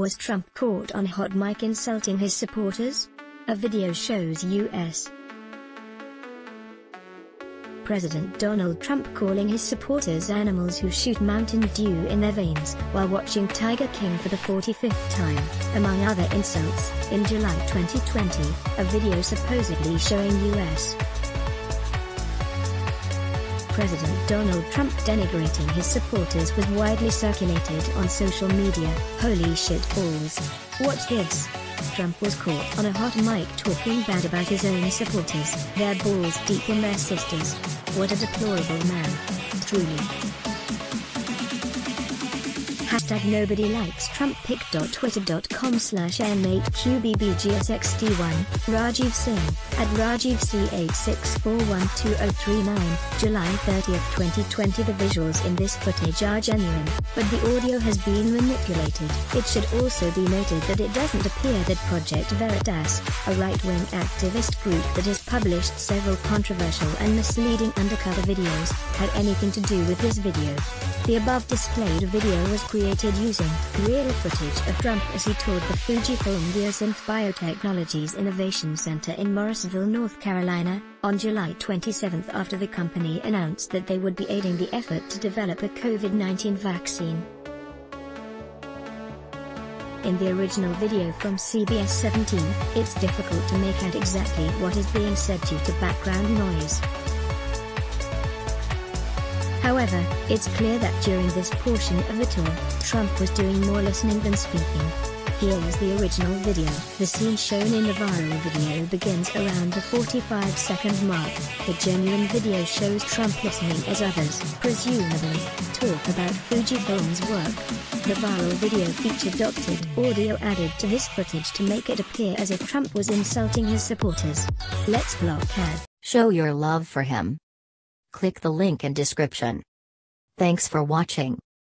Was Trump caught on hot mic insulting his supporters? A video shows U.S. President Donald Trump calling his supporters animals who shoot Mountain Dew in their veins while watching Tiger King for the 45th time, among other insults. In July 2020, a video supposedly showing U.S. President Donald Trump denigrating his supporters was widely circulated on social media. Holy shit balls. What's this? Trump was caught on a hot mic talking bad about his own supporters. They're balls deep in their sisters. What a deplorable man. Truly. Hashtag nobody likes Trump pic.twitter.com slash m8qbbgsxt1, Rajiv Singh, at Rajiv C86412039, July 30th 2020 The visuals in this footage are genuine, but the audio has been manipulated. It should also be noted that it doesn't appear that Project Veritas, a right-wing activist group that has published several controversial and misleading undercover videos, had anything to do with this video. The above displayed video was created using real footage of Trump as he toured the Fujifilm Diosynth Biotechnologies Innovation Center in Morrisville, North Carolina, on July 27 after the company announced that they would be aiding the effort to develop a COVID-19 vaccine. In the original video from CBS 17, it's difficult to make out exactly what is being said due to background noise. However, it's clear that during this portion of the tour, Trump was doing more listening than speaking. Here is the original video. The scene shown in the viral video begins around the 45 second mark. The genuine video shows Trump listening as others, presumably, talk about Fujifilm's work. The viral video featured doctored audio added to this footage to make it appear as if Trump was insulting his supporters. Let's block ad. Show your love for him. Click the link in description. Thanks for watching.